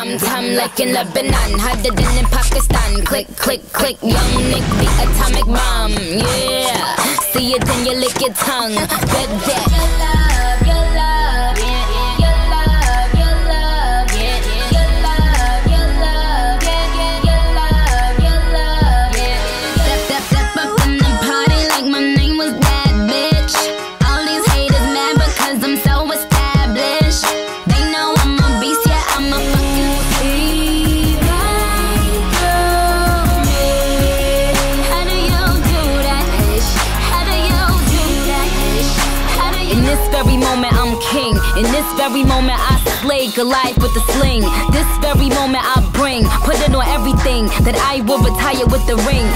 tam tam like in Lebanon, harder than in Pakistan. Click click click, young Nick the atomic bomb. Yeah, see it then you lick your tongue. Bet that. In this very moment, I slay Goliath with the sling. This very moment, I bring, put it on everything that I will retire with the ring.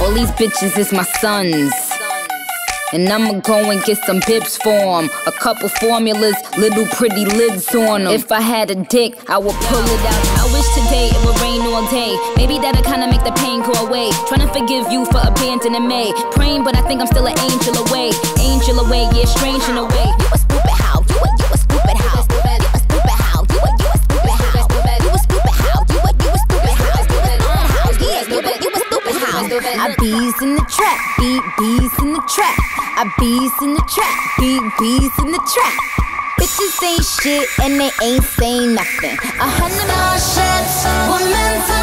All these bitches is my sons. And I'ma go and get some bibs for them. A couple formulas, little pretty lids on them. If I had a dick, I would pull it out. Wish today it would rain all day. Maybe that'll kinda make the pain go away. Trying to forgive you for abandoning me. Praying, but I think I'm still an angel away. Angel away, yeah, strange in a way. You a stupid how? You a, you a stupid how? You a stupid how? You a, you a stupid how? You a stupid how? You a, you a stupid how? Stupid how? Yeah, stupid, you a stupid how? I bees in the trap, beat bees in the trap. I bees in the trap, beat bees in the trap. Bitches ain't shit and they ain't saying nothing. A hundred more ships were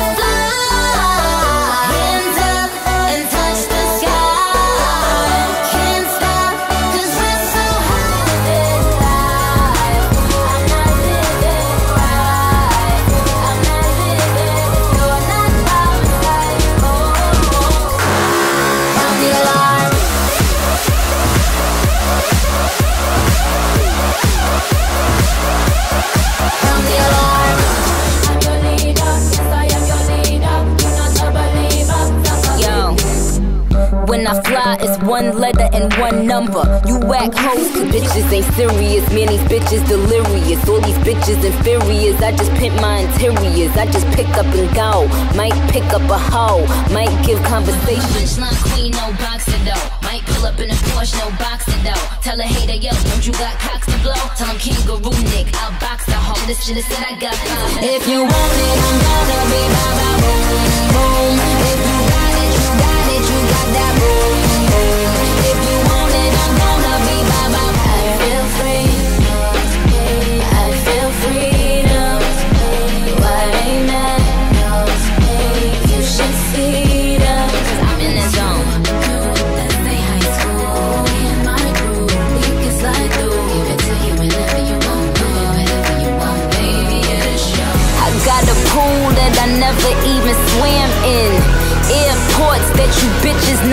When I fly, it's one letter and one number. You whack hoes, cause bitches ain't serious. Man, these bitches delirious. All these bitches inferiors. I just pimp my interiors. I just pick up and go. Might pick up a hoe. Might give conversation. Punchline queen, no boxer though. Might pull up in a Porsche, no boxer though. Tell a hater, yo, don't you got cocks to blow? Tell him kangaroo Nick, I'll box the hoe. This shit is said I got five. If you want it, I'm gonna be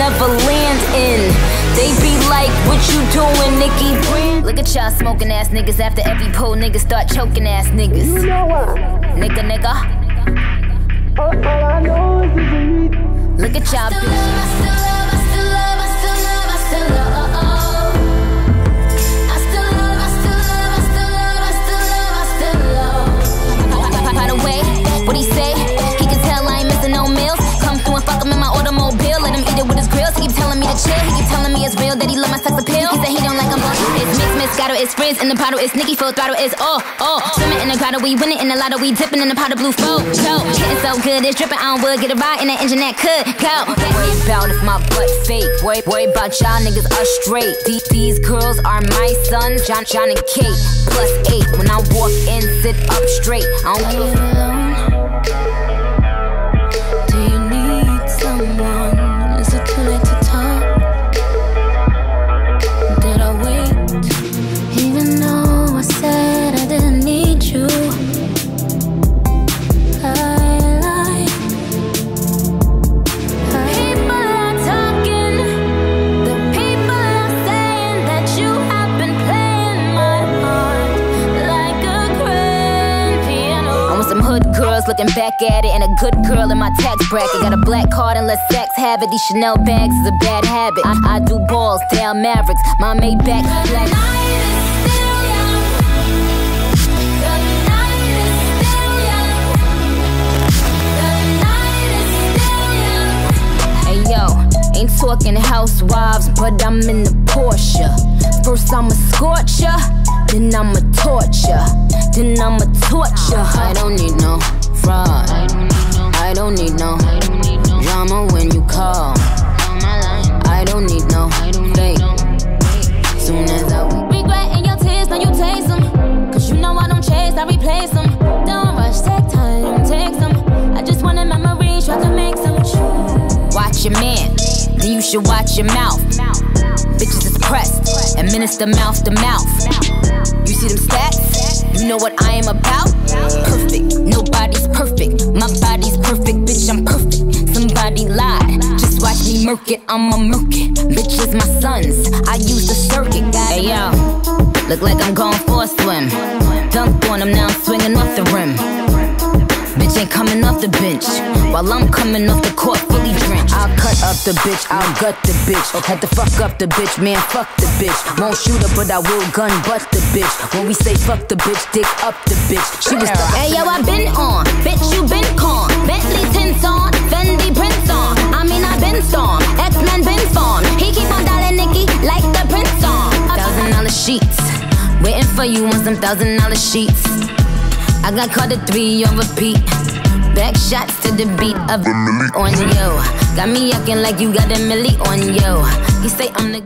never land in. They be like, what you doing, Nicki Look at y'all smoking ass niggas after every pull, niggas start choking ass niggas. You know what? Nigga, nigga. All, all I know is it's. Look at y'all that he love my sex appeal. He said he don't like I'm It's mixed, mixed, Moscato is frizz in the bottle. It's Nicki full throttle. It's oh, oh. Swimming in the grotto. We winning in the lotto. We dipping in the pot of blue flow. Show. Getting so good. It's dripping on wood. Get a ride in that engine that could go. Worry about if my butt fake. Worry, worry about y'all niggas are straight. These, these girls are my sons. Jon, Jon and Kate. Plus eight. When I walk in, sit up straight. I don't give a looking back at it, and a good girl in my tax bracket. Got a black card and let Saks have it. These Chanel bags is a bad habit. I, I do balls, Dallas Mavericks. My Maybach black. Hey yo, Ain't talking housewives, but I'm in the Porsche. First I'ma scorch ya, then I'ma torture, then I'ma torture. I don't need no fraud. I don't need no drama when you call. I don't need no fake. Soon as I Regret in your tears, now you taste them. Cause you know I don't chase, I replace them. Don't rush, take time, take some. I just want a memory, try to make some true. watch your man, then you should watch your mouth. Bitches is pressed, administer mouth to mouth. You see them stats? You know what I am about? Perfect, nobody's perfect. My body's perfect, bitch, I'm perfect. Somebody lied, just watch me murk it, I'ma murk it. Bitches, my sons, I use the circuit, guys. Hey yo, look like I'm going for a swim. Dunked on him, now I'm swinging off the rim. Bitch ain't coming off the bench while I'm coming off the court fully drenched. I'll cut up the bitch, I'll gut the bitch. Had to fuck up the bitch, man, fuck the bitch. Won't shoot her, but I will gun butt the bitch. When we say fuck the bitch, dick up the bitch. She was the Hey yo, I been on, bitch, you been con. Bentley tints on, Fendi prints on. I mean, I been storm, X-Men been formed. He keep on dialing Nicki like the Prince on. thousand dollar sheets. Waiting for you on some thousand dollar sheets. I got caught at three on repeat. Back shots to the beat of the on yo. Got me acting like you got a milli on yo. You say I'm the